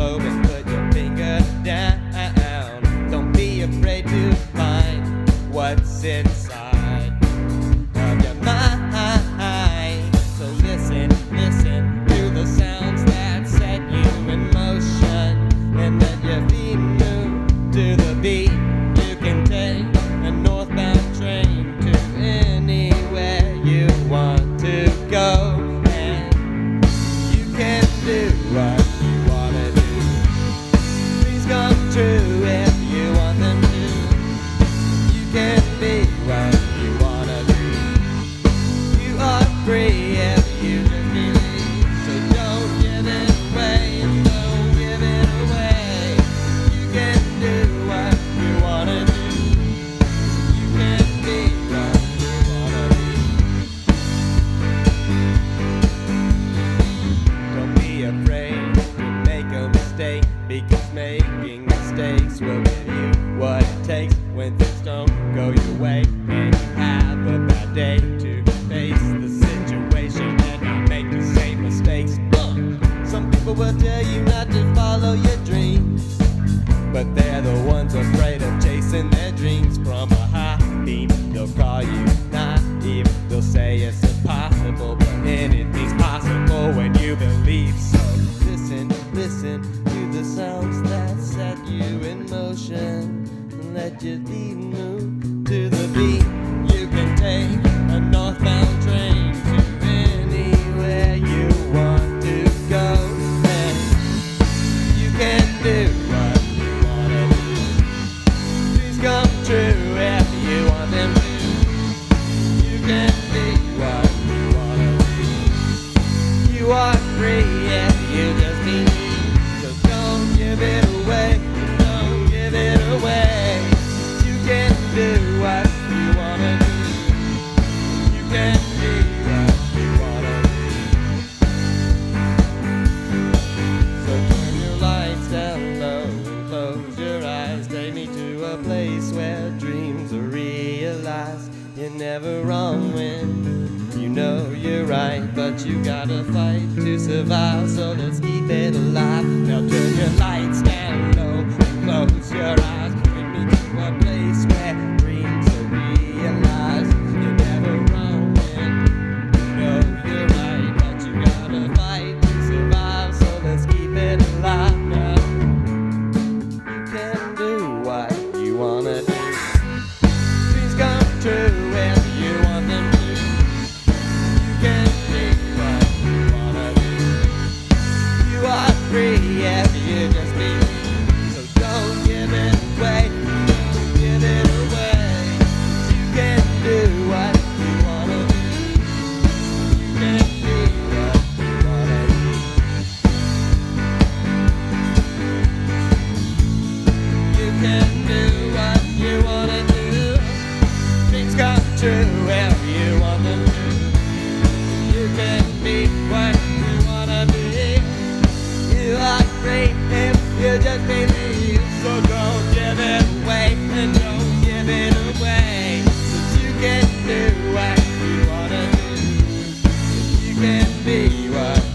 globe. free if you believe. So don't give it away, don't give it away. You can do what you wanna do. You can be what you wanna be. Don't be afraid to make a mistake because make but they're the ones afraid of chasing their dreams from a high beam. They'll call you naive, they'll say it's impossible, but anything's possible when you believe. So listen, listen to the sounds that set you in motion and let your feet move to the beat. You can take a northbound train to anywhere you want to go, and you can do. but you gotta fight to survive. So let's keep it alive. Now turn your lights down low, close your eyes. true if you want them to. You can be what you wanna be. You are free if you just believe. So don't give it away and don't give it away. Cause you can do what you wanna do. You can be what